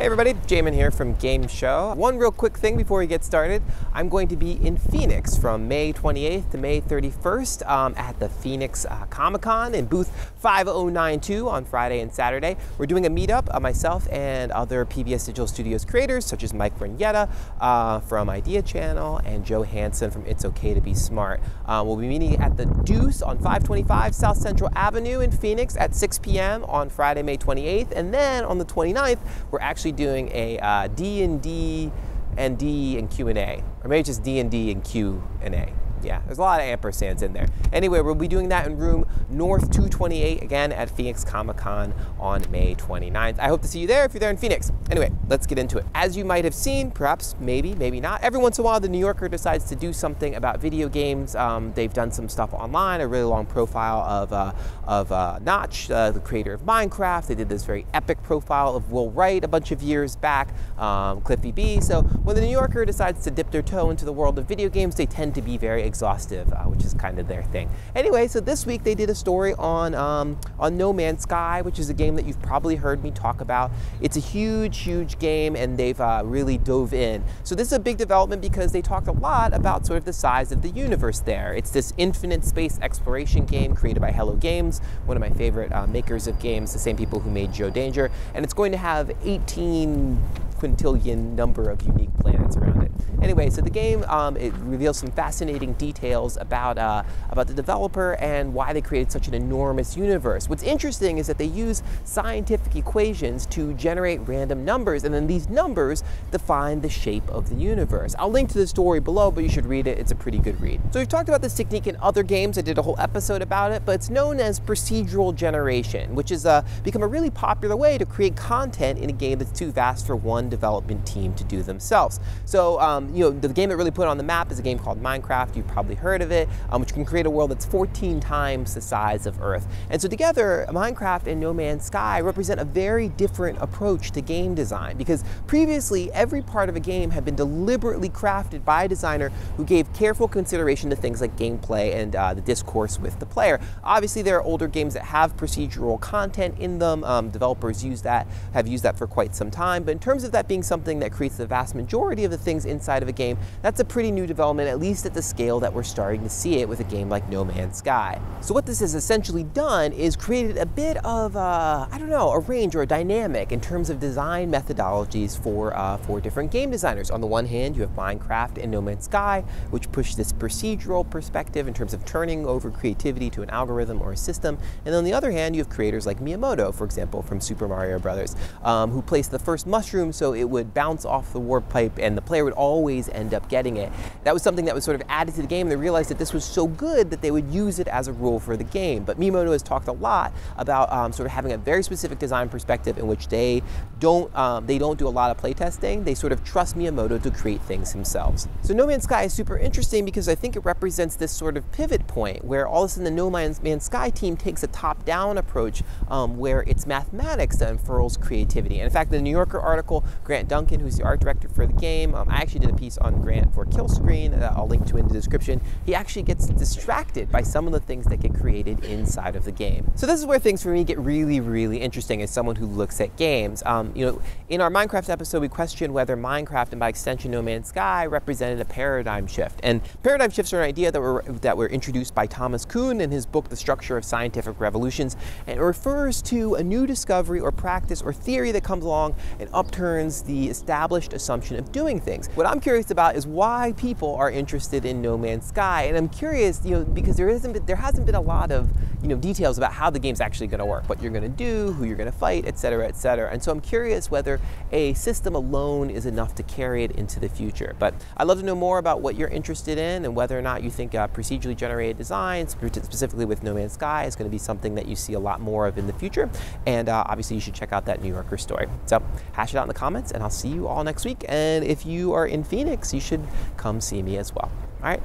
Hey everybody, Jamin here from Game Show. One real quick thing before we get started. I'm going to be in Phoenix from May 28th to May 31st um, at the Phoenix uh, Comic Con in booth 5092 on Friday and Saturday. We're doing a meetup, of myself and other PBS Digital Studios creators such as Mike Rugnetta uh, from Idea Channel and Joe Hanson from It's Okay to Be Smart. Uh, we'll be meeting at the Deuce on 525 South Central Avenue in Phoenix at 6 p.m. on Friday, May 28th. And then on the 29th, we're actually doing a uh, D&D and D and Q&A, or maybe just D&D and Q&A. Yeah, there's a lot of ampersands in there. Anyway, we'll be doing that in room North 228 again at Phoenix Comic Con on May 29th. I hope to see you there if you're there in Phoenix. Anyway, let's get into it. As you might have seen, perhaps, maybe, maybe not, every once in a while the New Yorker decides to do something about video games. Um, they've done some stuff online, a really long profile of, uh, of uh, Notch, uh, the creator of Minecraft. They did this very epic profile of Will Wright a bunch of years back, um, Cliffy B. So when the New Yorker decides to dip their toe into the world of video games, they tend to be very exhaustive, uh, which is kind of their thing. Anyway, so this week they did a story on um, on No Man's Sky, which is a game that you've probably heard me talk about. It's a huge, huge game, and they've uh, really dove in. So this is a big development because they talked a lot about sort of the size of the universe there. It's this infinite space exploration game created by Hello Games, one of my favorite uh, makers of games, the same people who made Joe Danger, and it's going to have 18 quintillion number of unique planets around it. Anyway, so the game um, it reveals some fascinating details about uh, about the developer and why they created such an enormous universe. What's interesting is that they use scientific equations to generate random numbers, and then these numbers define the shape of the universe. I'll link to the story below, but you should read it. It's a pretty good read. So we've talked about this technique in other games. I did a whole episode about it, but it's known as procedural generation, which has uh, become a really popular way to create content in a game that's too vast for one development team to do themselves. So, um, you know, the game that really put it on the map is a game called Minecraft. You've probably heard of it, um, which can create a world that's 14 times the size of Earth. And so together, Minecraft and No Man's Sky represent a very different approach to game design because previously every part of a game had been deliberately crafted by a designer who gave careful consideration to things like gameplay and uh, the discourse with the player. Obviously, there are older games that have procedural content in them. Um, developers use that, have used that for quite some time. But in terms of that being something that creates the vast majority of the things inside of a game, that's a pretty new development, at least at the scale that we're starting to see it with a game like No Man's Sky. So what this has essentially done is created a bit of, uh, I don't know, a range or a dynamic in terms of design methodologies for, uh, for different game designers. On the one hand, you have Minecraft and No Man's Sky, which push this procedural perspective in terms of turning over creativity to an algorithm or a system. And on the other hand, you have creators like Miyamoto, for example, from Super Mario Brothers, um, who placed the first mushroom so it would bounce off the warp pipe and the player would always end up getting it. That was something that was sort of added to the game. They realized that this was so good that they would use it as a rule for the game. But Miyamoto has talked a lot about um, sort of having a very specific design perspective in which they don't um, they don't do a lot of playtesting. They sort of trust Miyamoto to create things themselves. So No Man's Sky is super interesting because I think it represents this sort of pivot point where all of a sudden the No Man's Sky team takes a top-down approach um, where it's mathematics that unfurls creativity. And in fact, the New Yorker article, Grant Duncan, who's the art director for the game, um, I actually did a piece on Grant for Killscreen that I'll link to in the description. He actually gets distracted by some of the things that get created inside of the game. So this is where things for me get really, really interesting as someone who looks at games. Um, you know, in our Minecraft episode, we questioned whether Minecraft and by extension No Man's Sky represented a paradigm shift. And paradigm shifts are an idea that were that were introduced by Thomas Kuhn in his book The Structure of Scientific Revolutions, and it refers to a new discovery or practice or theory that comes along and upturns the established assumption of doing things. What I'm curious about is why people are interested in No Man's Sky, and I'm curious, you know, because there isn't there hasn't been a lot of you know details about how the game's actually going to work, what you're going to do, who you're going to fight, et cetera, et cetera. And so I'm curious whether a system alone is enough to carry it into the future. But I'd love to know more about what you're interested in and whether or not you think uh, procedurally generated design, specifically with No Man's Sky, is going to be something that you see a lot more of in the future. And uh, obviously, you should check out that New Yorker story. So hash it out in the comments, and I'll see you all next week. And if you are in Phoenix, you should come see me as well. All right.